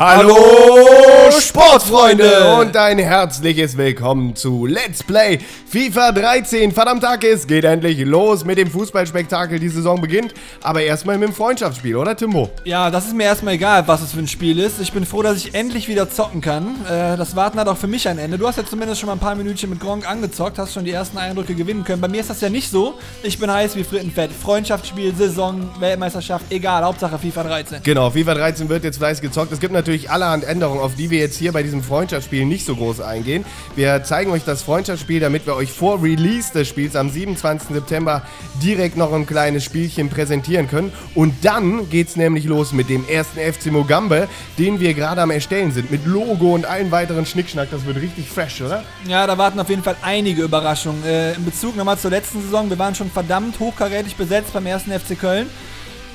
Hello. Hallo Sportfreunde und ein herzliches Willkommen zu Let's Play FIFA 13. Verdammt Tag, es geht endlich los mit dem Fußballspektakel. Die Saison beginnt, aber erstmal mit dem Freundschaftsspiel, oder Timbo? Ja, das ist mir erstmal egal, was es für ein Spiel ist. Ich bin froh, dass ich endlich wieder zocken kann. Äh, das Warten hat auch für mich ein Ende. Du hast ja zumindest schon mal ein paar Minütchen mit Gronk angezockt, hast schon die ersten Eindrücke gewinnen können. Bei mir ist das ja nicht so. Ich bin heiß wie Frittenfett. Freundschaftsspiel, Saison, Weltmeisterschaft, egal, Hauptsache FIFA 13. Genau, FIFA 13 wird jetzt fleißig gezockt. Es gibt natürlich natürlich allerhand Änderungen, auf die wir jetzt hier bei diesem Freundschaftsspiel nicht so groß eingehen. Wir zeigen euch das Freundschaftsspiel, damit wir euch vor Release des Spiels am 27. September direkt noch ein kleines Spielchen präsentieren können. Und dann geht es nämlich los mit dem ersten FC Mogambe, den wir gerade am Erstellen sind. Mit Logo und allen weiteren Schnickschnack. Das wird richtig fresh, oder? Ja, da warten auf jeden Fall einige Überraschungen. Äh, in Bezug nochmal zur letzten Saison, wir waren schon verdammt hochkarätig besetzt beim ersten FC Köln.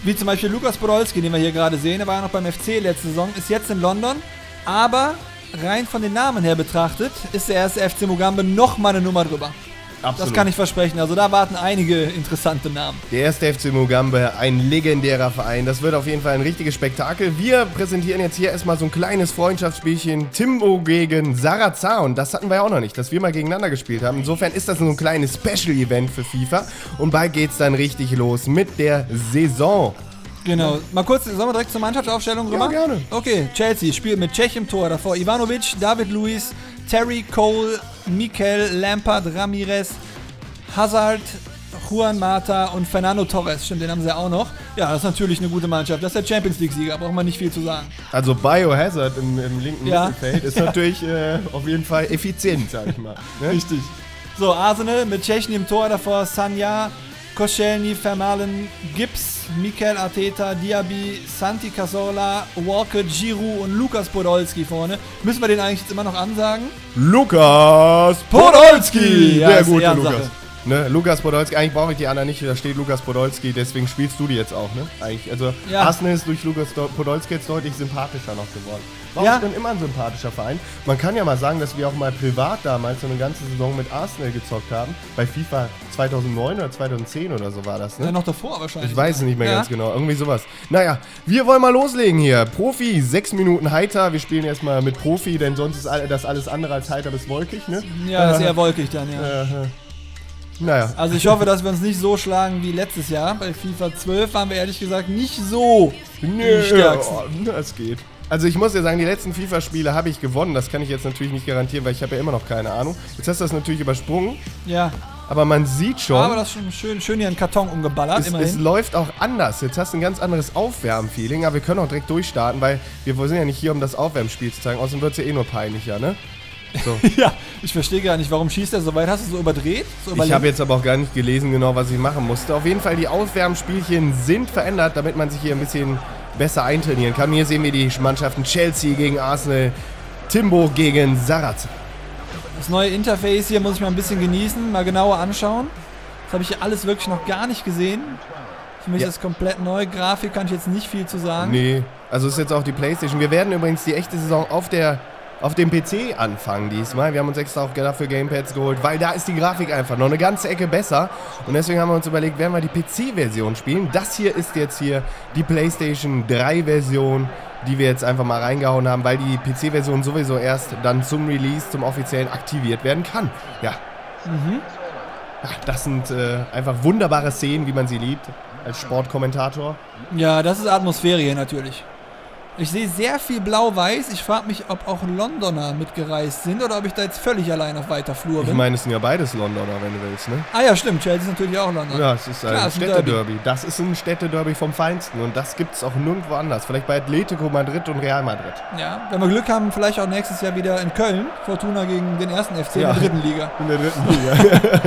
Wie zum Beispiel Lukas Podolski, den wir hier gerade sehen. Er war ja noch beim FC letzte Saison, ist jetzt in London. Aber rein von den Namen her betrachtet, ist der erste FC Mugambe nochmal eine Nummer drüber. Absolut. Das kann ich versprechen. Also da warten einige interessante Namen. Der erste FC Mugambe, ein legendärer Verein. Das wird auf jeden Fall ein richtiges Spektakel. Wir präsentieren jetzt hier erstmal so ein kleines Freundschaftsspielchen. Timbo gegen Sarazar. das hatten wir ja auch noch nicht, dass wir mal gegeneinander gespielt haben. Insofern ist das so ein kleines Special-Event für FIFA. Und bald geht's dann richtig los mit der Saison. Genau. Mal kurz, sollen wir direkt zur Mannschaftsaufstellung rüber? Ja, gerne. Okay, Chelsea spielt mit Czech im Tor davor. Ivanovic, David Luiz, Terry Cole, Mikel, Lampard, Ramirez, Hazard, Juan Mata und Fernando Torres. Stimmt, den haben sie auch noch. Ja, das ist natürlich eine gute Mannschaft. Das ist der Champions League-Sieger, braucht man nicht viel zu sagen. Also Biohazard im, im linken ja. Mittelfeld ist ja. natürlich äh, auf jeden Fall effizient, sag ich mal. Ne? Richtig. So, Arsenal mit Tschechien im Tor davor, Sanja, Koscielny, Vermalen, Gibbs, Mikel Arteta, Diaby, Santi Casola, Walker, Giroud und Lukas Podolski vorne. Müssen wir den eigentlich jetzt immer noch ansagen? Lukas Podolski! Ja, Der gute Lukas. Ne, Lukas Podolski, eigentlich brauche ich die anderen nicht, da steht Lukas Podolski, deswegen spielst du die jetzt auch, ne? Eigentlich, also ja. Arsenal ist durch Lukas Podolski jetzt deutlich sympathischer noch geworden. War ja. schon immer ein sympathischer Verein. Man kann ja mal sagen, dass wir auch mal privat damals so eine ganze Saison mit Arsenal gezockt haben. Bei FIFA 2009 oder 2010 oder so war das, ne? Ja, noch davor wahrscheinlich. Ich weiß es nicht mehr ja. ganz genau. Irgendwie sowas. Naja, wir wollen mal loslegen hier. Profi, sechs Minuten heiter. Wir spielen erstmal mit Profi, denn sonst ist das alles andere als heiter bis wolkig, ne? Ja, ist eher wolkig dann, ja. Äh, naja. Also ich hoffe, dass wir uns nicht so schlagen wie letztes Jahr. Bei FIFA 12 waren wir ehrlich gesagt nicht so Nö, die stärksten. Oh, das geht. Also ich muss ja sagen, die letzten FIFA-Spiele habe ich gewonnen. Das kann ich jetzt natürlich nicht garantieren, weil ich habe ja immer noch keine Ahnung. Jetzt hast du das natürlich übersprungen. Ja. Aber man sieht schon. Aber das ist schon schön, schön hier einen Karton umgeballert, es, immerhin. Es läuft auch anders. Jetzt hast du ein ganz anderes Aufwärmfeeling, aber wir können auch direkt durchstarten, weil wir sind ja nicht hier, um das Aufwärmspiel zu zeigen. Außerdem wird es ja eh nur peinlicher, ne? So. ja, ich verstehe gar nicht, warum schießt er so weit? Hast du so überdreht? So ich habe jetzt aber auch gar nicht gelesen, genau, was ich machen musste. Auf jeden Fall, die Aufwärmspielchen sind verändert, damit man sich hier ein bisschen besser eintrainieren kann. Hier sehen wir die Mannschaften Chelsea gegen Arsenal, Timbo gegen Sarat. Das neue Interface hier muss ich mal ein bisschen genießen, mal genauer anschauen. Das habe ich hier alles wirklich noch gar nicht gesehen. Für mich ja. ist komplett neu. Grafik kann ich jetzt nicht viel zu sagen. Nee, also ist jetzt auch die Playstation. Wir werden übrigens die echte Saison auf der auf dem PC anfangen diesmal. Wir haben uns extra auch dafür Gamepads geholt, weil da ist die Grafik einfach noch eine ganze Ecke besser. Und deswegen haben wir uns überlegt, werden wir die PC-Version spielen. Das hier ist jetzt hier die PlayStation 3-Version, die wir jetzt einfach mal reingehauen haben, weil die PC-Version sowieso erst dann zum Release, zum offiziellen aktiviert werden kann. Ja. Mhm. Ach, das sind äh, einfach wunderbare Szenen, wie man sie liebt als Sportkommentator. Ja, das ist Atmosphäre hier natürlich. Ich sehe sehr viel blau-weiß. Ich frage mich, ob auch Londoner mitgereist sind oder ob ich da jetzt völlig allein auf weiter Flur bin. Ich meine, es sind ja beides Londoner, wenn du willst, ne? Ah ja, stimmt. Chelsea ist natürlich auch London. Ja, es ist ein Städtederby. Das ist ein Städtederby vom Feinsten und das gibt es auch nirgendwo anders. Vielleicht bei Atletico Madrid und Real Madrid. Ja, wenn wir Glück haben, vielleicht auch nächstes Jahr wieder in Köln. Fortuna gegen den ersten FC ja, in der dritten Liga. In der dritten Liga.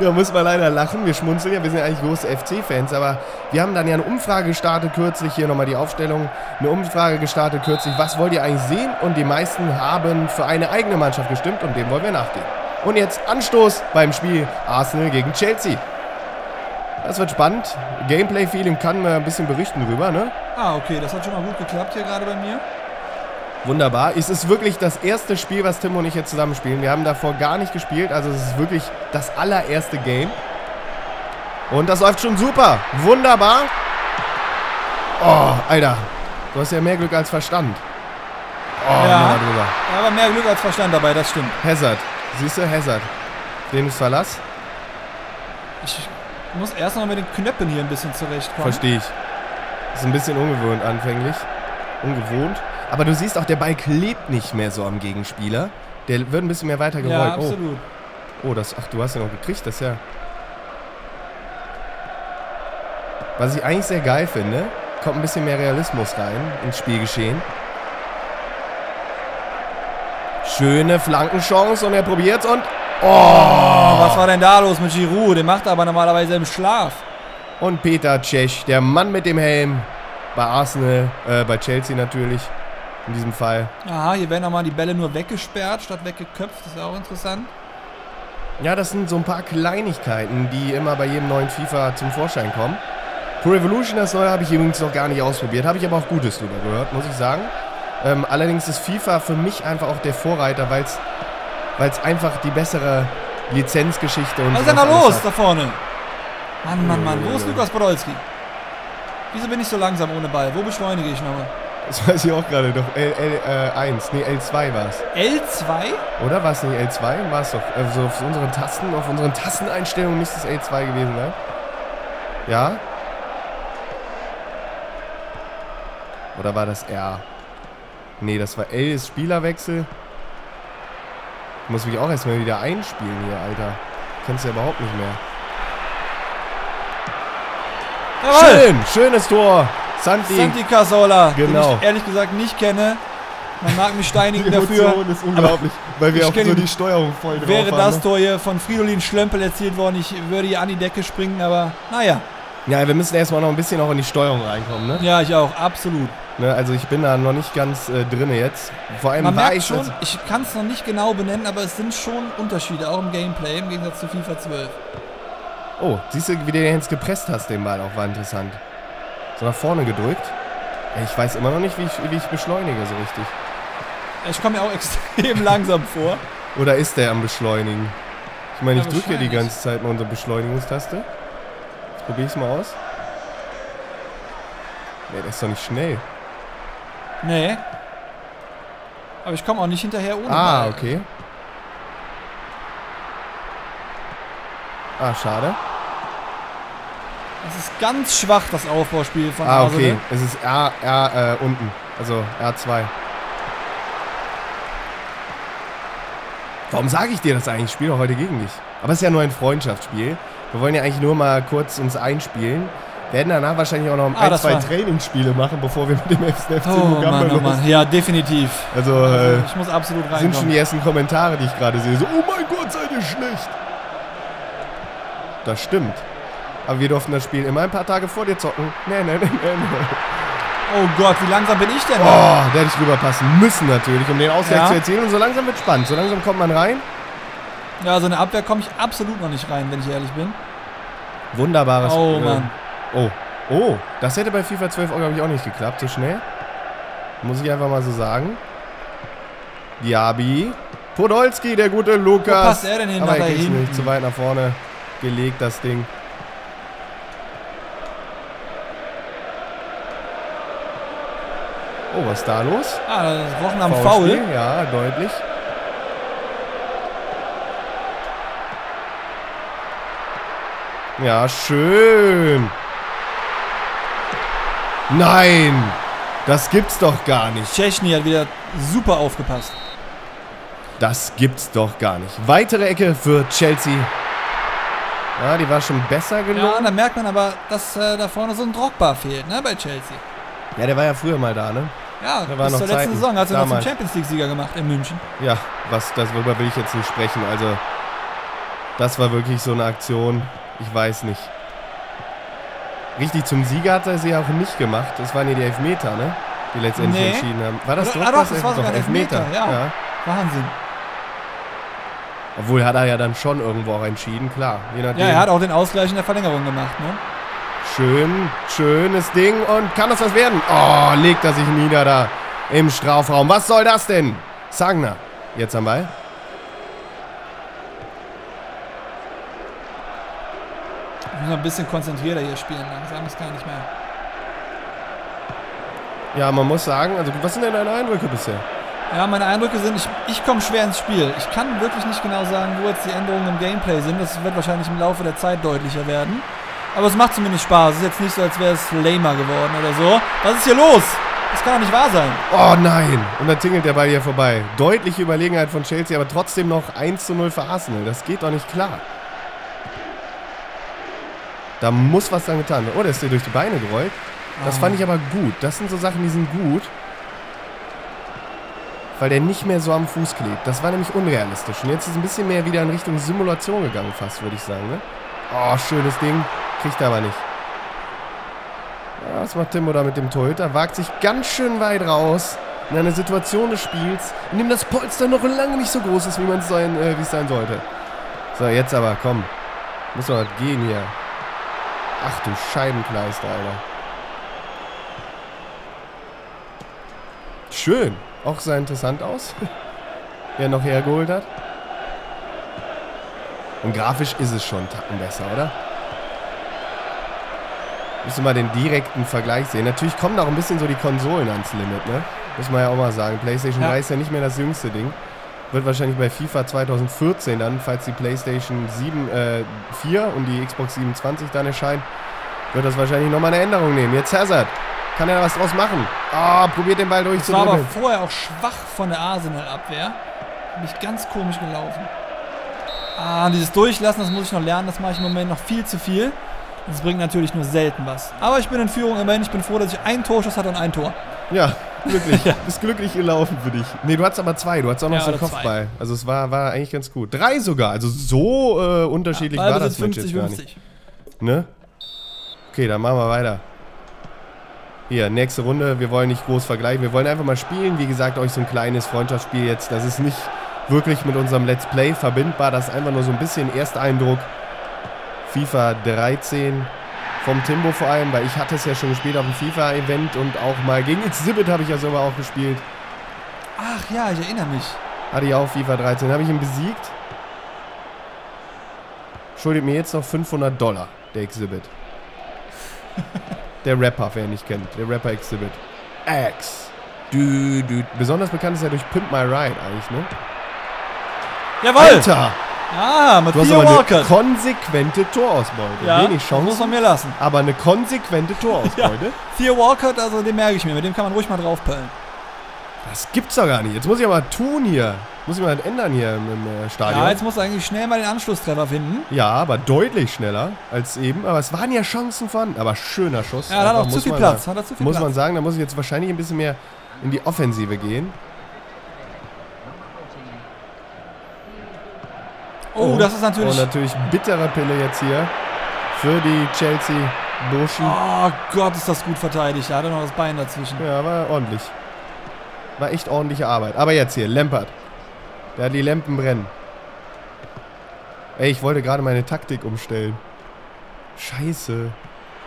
da muss man leider lachen. Wir schmunzeln ja, wir sind ja eigentlich große FC-Fans, aber wir haben dann ja eine Umfrage gestartet kürzlich. Hier nochmal die Aufstellung. Eine Umfrage gestartet kürzlich. Was wollt ihr eigentlich sehen? Und die meisten haben für eine eigene Mannschaft gestimmt und dem wollen wir nachgehen. Und jetzt Anstoß beim Spiel Arsenal gegen Chelsea. Das wird spannend. Gameplay-Feeling kann man ein bisschen berichten drüber, ne? Ah, okay. Das hat schon mal gut geklappt hier gerade bei mir. Wunderbar. Es ist wirklich das erste Spiel, was Tim und ich jetzt zusammen spielen. Wir haben davor gar nicht gespielt. Also es ist wirklich das allererste Game. Und das läuft schon super. Wunderbar. Oh, Alter. Du hast ja mehr Glück als Verstand. Oh, Ja. Aber mehr Glück als Verstand dabei, das stimmt. Hazard. Siehst du, Hazard. Den ist Verlass. Ich muss erst noch mit den Knöpfen hier ein bisschen zurechtkommen. Verstehe ich. Ist ein bisschen ungewohnt anfänglich. Ungewohnt. Aber du siehst auch, der Ball klebt nicht mehr so am Gegenspieler. Der wird ein bisschen mehr weiter ja, gerollt. absolut. oh, oh, das, ach, du hast ja noch gekriegt, das ja. Was ich eigentlich sehr geil finde, kommt ein bisschen mehr Realismus rein ins Spielgeschehen. Schöne Flankenchance und er probiert's und. Oh! Was war denn da los mit Giroud? Den macht er aber normalerweise im Schlaf. Und Peter Cech, der Mann mit dem Helm. Bei Arsenal, äh, bei Chelsea natürlich. In diesem Fall. Aha, hier werden nochmal die Bälle nur weggesperrt statt weggeköpft. Das ist auch interessant. Ja, das sind so ein paar Kleinigkeiten, die immer bei jedem neuen FIFA zum Vorschein kommen. Pro Evolution, das neue, habe ich übrigens noch gar nicht ausprobiert. Habe ich aber auch Gutes drüber gehört, muss ich sagen. Ähm, allerdings ist FIFA für mich einfach auch der Vorreiter, weil es einfach die bessere Lizenzgeschichte und Was ist denn da los hat. da vorne? Mann, Mann, Mann. Wo ist Lukas Podolski? Wieso bin ich so langsam ohne Ball? Wo beschleunige ich nochmal? Das weiß ich auch gerade doch. L, L, äh, 1, nee, L2 war es. L2? Oder war es nicht L2? War es doch. Also auf unseren Tasten, auf unseren Tasteneinstellungen müsste es L2 gewesen sein. Ja? Oder war das R? Nee, das war L ist Spielerwechsel. Ich muss mich auch erstmal wieder einspielen hier, Alter. Kennst du ja überhaupt nicht mehr. Jawohl! Schön, schönes Tor. Santi. Santi Casola, Genau. den ich ehrlich gesagt nicht kenne. Man mag mich Die steinigen dafür. Emotion ist unglaublich, weil wir ich auch so die Steuerung voll drauf Wäre haben, das ne? Tor hier von Fridolin Schlömpel erzielt worden, ich würde hier an die Decke springen, aber naja. Ja, wir müssen erstmal noch ein bisschen auch in die Steuerung reinkommen, ne? Ja, ich auch, absolut. ne also ich bin da noch nicht ganz äh, drinne jetzt. Vor allem Man war merkt ich schon, also- ich kann es noch nicht genau benennen, aber es sind schon Unterschiede, auch im Gameplay, im Gegensatz zu FIFA 12. Oh, siehst du, wie du den jetzt gepresst hast, den Ball auch, war interessant. So nach vorne gedrückt. Ich weiß immer noch nicht, wie ich, wie ich beschleunige so richtig. Ich komme mir auch extrem langsam vor. Oder ist der am Beschleunigen? Ich meine, Ja, ich drücke hier die ganze Zeit mal unsere Beschleunigungstaste. Jetzt probiere ich es mal aus. Nee, der ist doch nicht schnell. Nee. Aber ich komme auch nicht hinterher ohne Ah, Ball. okay. Ah, schade. Das ist ganz schwach, das Aufbauspiel von Ah, Arsenal. okay. Es ist R, R äh, unten. Also R2. Warum sage ich dir das eigentlich? Ich spiele heute gegen dich. Aber es ist ja nur ein Freundschaftsspiel. Wir wollen ja eigentlich nur mal kurz uns einspielen. Werden danach wahrscheinlich auch noch Ah, ein, zwei Trainingsspiele machen, bevor wir mit dem FC Oh Mugambe Mann, oh. Mann. Ja, definitiv. Also, Also, äh, ich muss absolut sind schon die ersten Kommentare, die ich gerade sehe. So, oh mein Gott, seid ihr schlecht. Das stimmt. Aber wir durften das Spiel immer ein paar Tage vor dir zocken. Nee, nee, nee, nee, nee. Oh Gott, wie langsam bin ich denn? Oh, da hätte ich rüberpassen müssen natürlich, um den Ausgleich Ja. zu erzielen. Und so langsam wird spannend. So langsam kommt man rein. Ja, so eine Abwehr komme ich absolut noch nicht rein, wenn ich ehrlich bin. Wunderbares Oh äh, Mann. Oh, oh. Das hätte bei FIFA 12 auch, glaube ich, auch nicht geklappt, so schnell. Muss ich einfach mal so sagen. Diaby. Podolski, der gute Lukas. Wo passt er denn hin? Aber er hinten? nicht zu weit nach vorne gelegt, das Ding. Oh, was ist da los? Ah, das rochen am Foul. Ja, deutlich. Ja, schön. Nein, das gibt's doch gar nicht. Chechny hat wieder super aufgepasst. Das gibt's doch gar nicht. Weitere Ecke für Chelsea. Ja, die war schon besser Ja, gelungen. da merkt man aber, dass äh, da vorne so ein Drogba fehlt, ne, bei Chelsea. Ja, der war ja früher mal da, ne? Ja, Da waren bis noch zur letzten Zeiten. Saison hat er noch zum. Champions League-Sieger gemacht in München. Ja, was, das, worüber will ich jetzt nicht sprechen. Also, das war wirklich so eine Aktion. Ich weiß nicht. Richtig zum Sieger hat er sie auch nicht gemacht. Das waren ja die Elfmeter, ne? Die letztendlich Nee. entschieden haben. War das Oder- doch ah, doch, das war sogar ein Elfmeter, ja. Wahnsinn. Obwohl hat er ja dann schon irgendwo auch entschieden, klar. Je nachdem. Ja, er hat auch den Ausgleich in der Verlängerung gemacht, ne? Schön, schönes Ding. Und kann das was werden? Oh, legt er sich nieder da im Strafraum. Was soll das denn? Sagner. Jetzt am Ball. Ich muss ein bisschen konzentrierter hier spielen. Langsam ist gar nicht mehr. Ja, man muss sagen, also was sind denn deine Eindrücke bisher? Ja, meine Eindrücke sind, ich, ich komme schwer ins Spiel. Ich kann wirklich nicht genau sagen, wo jetzt die Änderungen im Gameplay sind. Das wird wahrscheinlich im Laufe der Zeit deutlicher werden. Aber es macht zumindest Spaß. Es ist jetzt nicht so, als wäre es lamer geworden oder so. Was ist hier los? Das kann doch nicht wahr sein. Oh nein! Und dann tingelt der Ball hier vorbei. Deutliche Überlegenheit von Chelsea, aber trotzdem noch 1 zu 0 für Arsenal. Das geht doch nicht klar. Da muss was dann getan werden. Oh, der ist dir durch die Beine gerollt. Das Ah. fand ich aber gut. Das sind so Sachen, die sind gut. Weil der nicht mehr so am Fuß klebt. Das war nämlich unrealistisch. Und jetzt ist ein bisschen mehr wieder in Richtung Simulation gegangen, fast, würde ich sagen. Ne? Oh, schönes Ding. Kriegt er aber nicht. Was macht Timbo da mit dem Torhüter? Wagt sich ganz schön weit raus in eine Situation des Spiels, in dem das Polster noch lange nicht so groß ist, wie man es sein, äh, wie es sein sollte. So, jetzt aber, komm. Muss doch was gehen hier. Ach du Scheibenkleister, Alter. Schön. Auch sah interessant aus. Wer noch hergeholt hat. Und grafisch ist es schon einen Tacken besser, oder? Müssen wir den direkten Vergleich sehen. Natürlich kommen auch ein bisschen so die Konsolen ans Limit, ne? Muss man ja auch mal sagen. PlayStation Ja. 3 ist ja nicht mehr das jüngste Ding. Wird wahrscheinlich bei FIFA 2014 dann, falls die PlayStation 7, äh, 4 und die Xbox 27 dann erscheinen, wird das wahrscheinlich nochmal eine Änderung nehmen. Jetzt Hazard. Kann er da was draus machen? Ah, probiert den Ball Das war aber vorher auch schwach von der Arsenal-Abwehr. Bin ich ganz komisch gelaufen. Ah, dieses Durchlassen, das muss ich noch lernen. Das mache ich im Moment noch viel zu viel. Das bringt natürlich nur selten was. Aber ich bin in Führung immerhin. Ich bin froh, dass ich einen Torschuss hatte und ein Tor. Ja, glücklich. Bist glücklich gelaufen für dich. Nee, du hattest aber zwei. Du hattest auch noch Ja, so einen oder zwei. Kopfball. Also es war, war eigentlich ganz gut. Drei sogar. Also so äh, unterschiedlich war das Ballbesitz Match jetzt gar nicht. 50-50. Ne? Okay, dann machen wir weiter. Hier, nächste Runde. Wir wollen nicht groß vergleichen. Wir wollen einfach mal spielen. Wie gesagt, euch so ein kleines Freundschaftsspiel jetzt. Das ist nicht wirklich mit unserem Let's Play verbindbar. Das ist einfach nur so ein bisschen Ersteindruck. FIFA 13 vom Timbo vor allem, weil ich hatte es ja schon gespielt auf dem FIFA-Event und auch mal gegen Exhibit habe ich ja sogar auch gespielt. Ach ja, ich erinnere mich. Hatte ich auch FIFA 13. Habe ich ihn besiegt. Schuldet mir jetzt noch 500 Dollar, der Exhibit. der Rapper, wer ihn nicht kennt. Der Rapper Exhibit. X. Du, du. Besonders bekannt ist er durch Pimp My Ride eigentlich, ne? Jawohl! Alter! Ah, mit Du hast Theo aber eine Walker. konsequente Torausbeute. Ja, Wenig das muss Chancen, man mir lassen. aber eine konsequente Torausbeute. Theo Walcott, also den merke ich mir. Mit dem kann man ruhig mal draufpellen. Das gibt's doch gar nicht. Jetzt muss ich aber tun hier. Muss ich mal was ändern hier im, im äh, Stadion. Ja, jetzt muss eigentlich schnell mal den Anschlusstreffer finden. Ja, aber deutlich schneller als eben. Aber es waren ja Chancen vorhanden. Aber schöner Schuss. Ja, da hat auch zu viel Platz. Sagen. Hat er zu viel Muss Platz. man sagen, da muss ich jetzt wahrscheinlich ein bisschen mehr in die Offensive gehen. Oh, das ist natürlich. Und natürlich bittere Pille jetzt hier für die Chelsea-Burschen. Oh Gott, ist das gut verteidigt. Da hat er noch das Bein dazwischen. Ja, war ordentlich. War echt ordentliche Arbeit. Aber jetzt hier, Lampert. Hat die Lampen brennen. Ey, ich wollte gerade meine Taktik umstellen. Scheiße.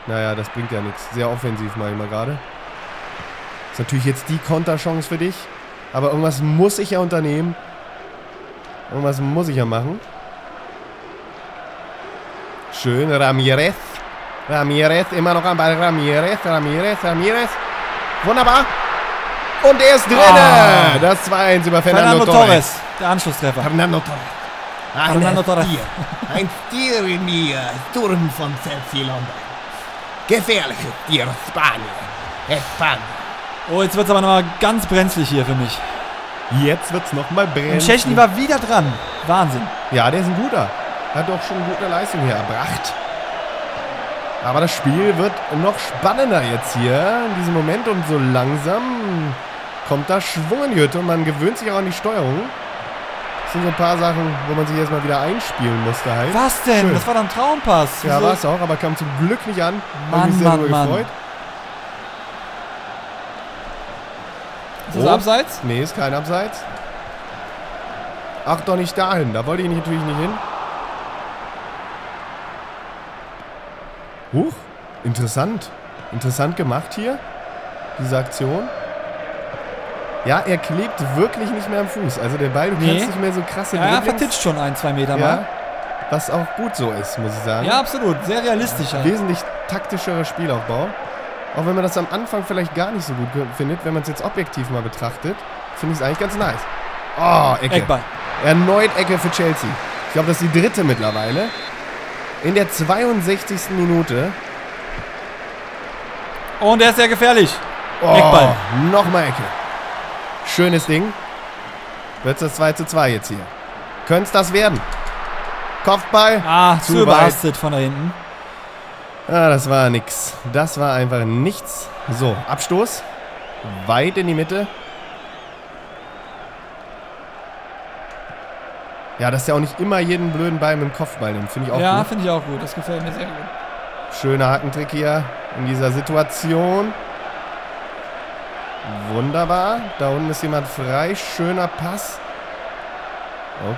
Naja, das bringt ja nichts. Sehr offensiv mache ich mal gerade. Ist natürlich jetzt die Konterchance für dich. Aber irgendwas muss ich ja unternehmen. Irgendwas muss ich ja machen. Schön, Ramirez. Ramirez, immer noch am Ball. Ramirez, Ramirez, Ramirez. Wunderbar. Und er ist drin. Ah. Das 2-1 über Fernando, Fernando Torres. Torres, der Anschlusstreffer. Fernando Torres. Fernando Torres. Ein Stier in mir, Sturm von Chelsea London. Gefährliches Tier, Spanien. Spanien. Oh, jetzt wird es aber nochmal ganz brenzlig hier für mich. Jetzt wird's nochmal brennen. Und Tschechny war wieder dran. Wahnsinn. Ja, der ist ein guter. Hat doch schon gute Leistung hier erbracht. Aber das Spiel wird noch spannender jetzt hier in diesem Moment und so langsam kommt da Schwung in die Hütte und man gewöhnt sich auch an die Steuerung. Das sind so ein paar Sachen, wo man sich erstmal wieder einspielen musste halt. Was denn? Schön. Das war doch ein Traumpass. Ja, Wieso- war es auch, aber kam zum Glück nicht an. Mann, mich sehr Mann, Mann. gefreut. Ist das Oh. abseits? Nee, ist kein Abseits. Ach, doch nicht dahin. Da wollte ich natürlich nicht hin. Huch, interessant. Interessant gemacht hier, diese Aktion. Ja, er klebt wirklich nicht mehr am Fuß. Also der Ball, du Nee. kannst nicht mehr so krasse Ja, er vertitscht schon ein, zwei Meter Ja, mal. was auch gut so ist, muss ich sagen. Ja, absolut. Sehr realistisch halt. Wesentlich taktischerer Spielaufbau. Auch wenn man das am Anfang vielleicht gar nicht so gut findet, wenn man es jetzt objektiv mal betrachtet. finde ich es eigentlich ganz nice. Oh, Ecke. Eckball. Erneut Ecke für Chelsea. Ich glaube, das ist die dritte mittlerweile. In der 62. Minute. Und der ist sehr gefährlich. Oh, Eckball. Nochmal Ecke. Schönes Ding. Wird es das 2 zu 2 jetzt hier. Könnte es das werden? Kopfball. Ah, zu, Zu überhastet von da hinten. Ah, das war nix. Das war einfach nichts. So, Abstoß. Weit in die Mitte. Ja, dass der auch nicht immer jeden blöden Ball mit dem Kopfball nimmt. Finde ich auch Ja, gut. finde ich auch gut. Das gefällt mir sehr gut. Schöner Hackentrick hier in dieser Situation. Wunderbar. Da unten ist jemand frei. Schöner Pass.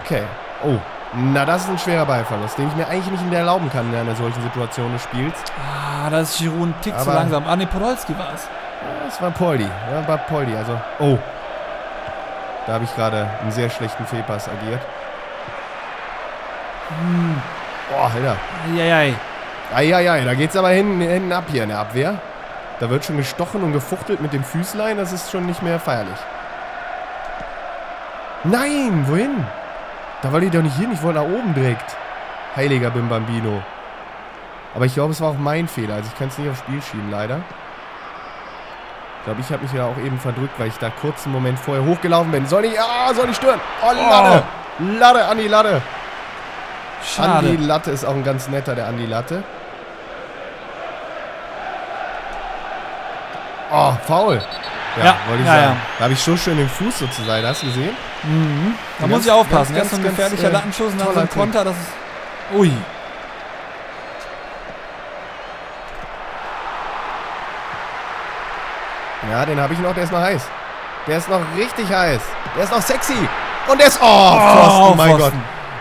Okay. Oh. Na, das ist ein schwerer Ballverlust, den ich mir eigentlich nicht mehr erlauben kann in einer solchen Situation des Spiels. Ah, da ist Giroud ein Tick zu Aber- langsam. Ah, ne, Podolski war es. Ja, Das war Poldi. Ja, war Poldi. Also, oh. Da habe ich gerade einen sehr schlechten Fehlpass agiert. Hm. Boah, Alter. Eieiei. Eieiei, da geht's aber hinten, hinten ab hier in der Abwehr. Da wird schon gestochen und gefuchtelt mit dem Füßlein. Das ist schon nicht mehr feierlich. Nein, wohin? Da wollte ich doch nicht hin. Ich wollte nach oben direkt. Heiliger Bim Bambino. Aber ich glaube, es war auch mein Fehler. Also ich kann es nicht aufs Spiel schieben, leider. Ich glaube, ich habe mich ja auch eben verdrückt, weil ich da kurz einen Moment vorher hochgelaufen bin. Soll ich... Ah, soll ich stören? Oh, Latte. Latte, Andi Latte. Schade. Andi Latte ist auch ein ganz netter, der Andi Latte. Oh, faul. Ja, wollte ich ja, sagen. ja. Da habe ich so schön den Fuß sozusagen. Hast du gesehen? Da Ganz- muss ich aufpassen. ganz, ist so ein gefährlicher ganz, äh, Lattenschuss nach so Trick. Konter. Das ist... Ui. Ja, den habe ich noch. Der ist noch heiß. Der ist noch richtig heiß. Der ist noch sexy. Und der ist... Oh, Pfosten, mein Gott.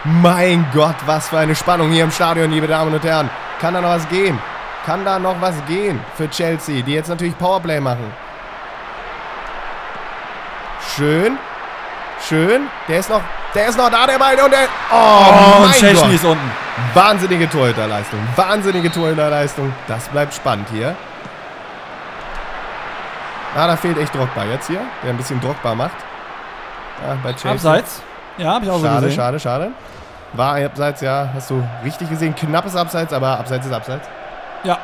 Mein Gott, was für eine Spannung hier im Stadion, liebe Damen und Herren. Kann da noch was gehen? Kann da noch was gehen für Chelsea, die jetzt natürlich Powerplay machen? Schön. Schön. Der ist noch, der ist noch da, der Ball. Und der, oh, Oh, und mein Szczesny Gott. ist unten. Wahnsinnige Torhüterleistung. Wahnsinnige Torhüterleistung. Das bleibt spannend hier. Ah, da fehlt echt Drogba jetzt hier, der ein bisschen Drogba macht. Ja, bei Chelsea. Abseits. Ja, habe ich auch so Schade, gesehen. schade, schade. War ein Abseits, ja, hast du richtig gesehen. Knappes Abseits, aber Abseits ist Abseits. Ja.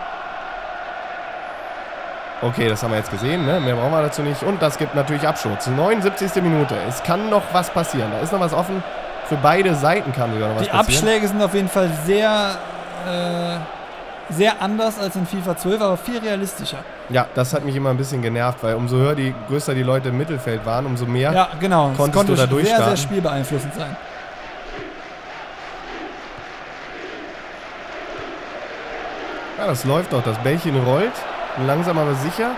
Okay, das haben wir jetzt gesehen, ne? Mehr brauchen wir dazu nicht. Und das gibt natürlich Abschutz. 79. Minute. Es kann noch was passieren. Da ist noch was offen. Für beide Seiten kann sogar noch was Die passieren. Abschläge sind auf jeden Fall sehr, äh, sehr anders als in FIFA 12, aber viel realistischer. Ja, das hat mich immer ein bisschen genervt, weil umso höher die, größer die Leute im Mittelfeld waren, umso mehr. Ja, genau. Es Konntest konnte du da sehr, sehr durchstarten? spielbeeinflussend sein. Ja, das läuft doch. Das Bällchen rollt. Langsam aber sicher.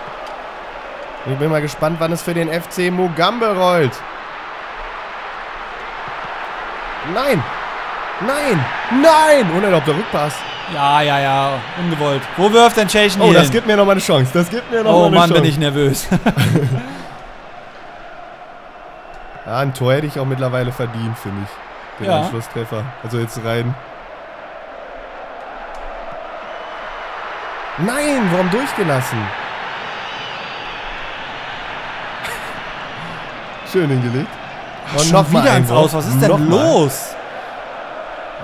Ich bin mal gespannt, wann es für den FC Mugambe rollt. Nein! Nein! Nein! Unerlaubter Rückpass. Ja, ja, ja. Ungewollt. Wo wirft denn Chashen Oh, das hin? gibt mir nochmal eine Chance. Das gibt mir nochmal Oh eine Mann, Chance. bin ich nervös. Ja, ein Tor hätte ich auch mittlerweile verdient, finde ich. Den Ja. Anschlusstreffer. Also jetzt rein. Nein, warum durchgelassen? Schön hingelegt. Und Schon nochmal wieder ins Einwurf. Aus. Was ist denn Nochmal. los?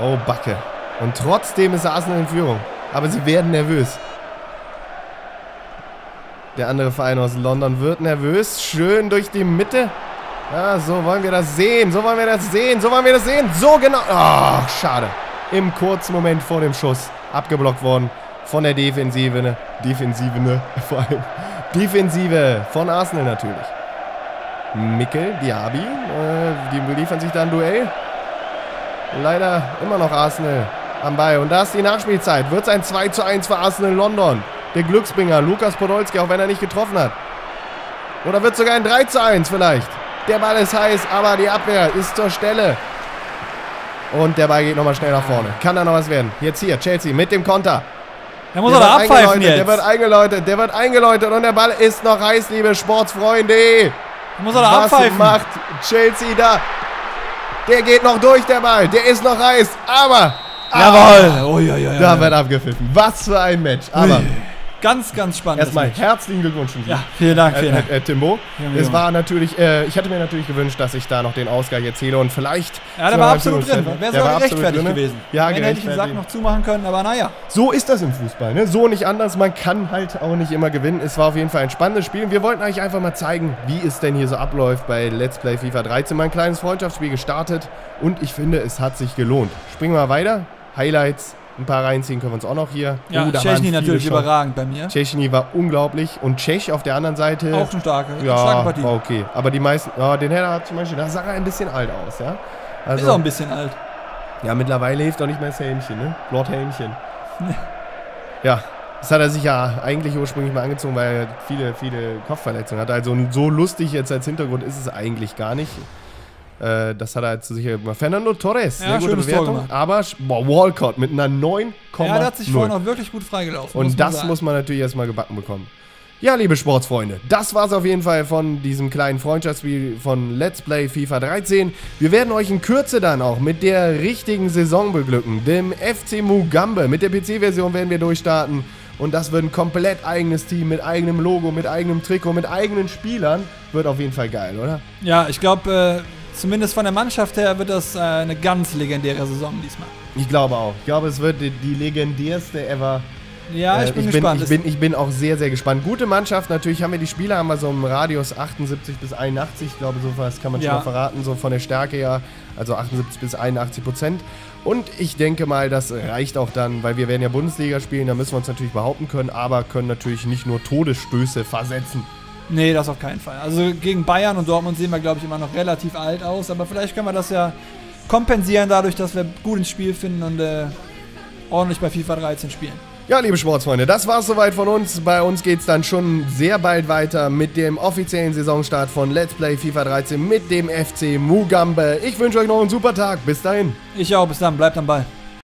Oh, Backe. Und trotzdem ist Arsenal in Führung. Aber sie werden nervös. Der andere Verein aus London wird nervös. Schön durch die Mitte. Ja, so wollen wir das sehen. So wollen wir das sehen. So wollen wir das sehen. So genau. Ach, schade. Im kurzen Moment vor dem Schuss. Abgeblockt worden von der Defensive. ne? Defensive, ne? Vor allem. Defensive von Arsenal natürlich. Mikkel, Diaby. Äh, die liefern sich da ein Duell. Leider immer noch Arsenal am Ball. Und da ist die Nachspielzeit. Wird es ein 2 zu 1 für Arsenal London. Der Glücksbringer, Lukas Podolski, auch wenn er nicht getroffen hat. Oder wird sogar ein 3 zu 1 vielleicht. Der Ball ist heiß, aber die Abwehr ist zur Stelle. Und der Ball geht nochmal schnell nach vorne. Kann da noch was werden? Jetzt hier, Chelsea mit dem Konter. Der muss Der er da wird abpfeifen jetzt. Der wird eingeläutet, der wird eingeläutet und der Ball ist noch heiß, liebe Sportsfreunde. Der muss er da Was abpfeifen. macht Chelsea da? Der geht noch durch, der Ball. Der ist noch heiß. Aber. Jawohl. Oh, ja, ja, ja. Da wird abgepfiffen. Was für ein Match. Aber Ganz, ganz spannend. Erstmal herzlichen Glückwunsch. Ja, vielen Dank, vielen Dank. Äh, äh, Timbo. Junge, Es war natürlich, äh, ich hatte mir natürlich gewünscht, dass ich da noch den Ausgleich erzähle und vielleicht. Ja, der war absolut drin. Wäre Der sogar gerechtfertigt gewesen. Ja, Wenn hätte ich den Sack noch zumachen können, aber naja. So ist das im Fußball, ne? So nicht anders. Man kann halt auch nicht immer gewinnen. Es war auf jeden Fall ein spannendes Spiel. Wir wollten eigentlich einfach mal zeigen, wie es denn hier so abläuft bei Let's Play FIFA 13. Mein kleines Freundschaftsspiel gestartet und ich finde, es hat sich gelohnt. Springen wir weiter. Highlights, ein paar reinziehen können wir uns auch noch hier. Ja, Oh, viele natürlich schon. überragend bei mir. Chechny war unglaublich und Tschech auf der anderen Seite. Auch eine starke, ja, starke Partie. okay. Aber die meisten, ja, den Header hat zum Beispiel, da sah er ein bisschen alt aus, ja. Also, Ist auch ein bisschen alt. ja, mittlerweile hilft auch nicht mehr das Helmchen, ne? Lord Helmchen. ja, das hat er sich ja eigentlich ursprünglich mal angezogen, weil er viele, viele Kopfverletzungen hatte. Also so lustig jetzt als Hintergrund ist es eigentlich gar nicht. Äh, das hat er jetzt sicher gemacht. Fernando Torres, Ja, sehr gute Bewertung. Aber boah, Walcott mit einer 9,0. Ja, der hat sich vorhin auch wirklich gut freigelaufen. Und man das sagen. muss man natürlich erstmal gebacken bekommen. Ja, liebe Sportsfreunde, das war's auf jeden Fall von diesem kleinen Freundschaftsspiel von Let's Play FIFA 13. Wir werden euch in Kürze dann auch mit der richtigen Saison beglücken, dem FC Mugambe. Mit der PC-Version werden wir durchstarten. Und das wird ein komplett eigenes Team mit eigenem Logo, mit eigenem Trikot, mit eigenen Spielern. Wird auf jeden Fall geil, oder? Ja, ich glaube, äh, zumindest von der Mannschaft her wird das äh, eine ganz legendäre Saison diesmal. Ich glaube auch. Ich glaube, es wird die, die legendärste ever. Ja, ich Äh, bin ich gespannt. Bin, ich, bin, ich bin auch sehr, sehr gespannt. Gute Mannschaft, natürlich haben wir die Spieler, haben wir so im Radius 78 bis 81, ich glaube, sowas kann man schon Ja. mal verraten, so von der Stärke her, also 78 bis 81 Prozent. Und ich denke mal, das reicht auch dann, weil wir werden ja Bundesliga spielen, da müssen wir uns natürlich behaupten können, aber können natürlich nicht nur Todesstöße versetzen. Nee, das auf keinen Fall. Also gegen Bayern und Dortmund sehen wir, glaube ich, immer noch relativ alt aus. Aber vielleicht können wir das ja kompensieren dadurch, dass wir gut ins Spiel finden und äh, ordentlich bei FIFA 13 spielen. Ja, liebe Sportsfreunde, das war's soweit von uns. Bei uns geht's dann schon sehr bald weiter mit dem offiziellen Saisonstart von Let's Play FIFA 13 mit dem FC Mugambe. Ich wünsche euch noch einen super Tag. Bis dahin. Ich auch, bis dann, bleibt am Ball.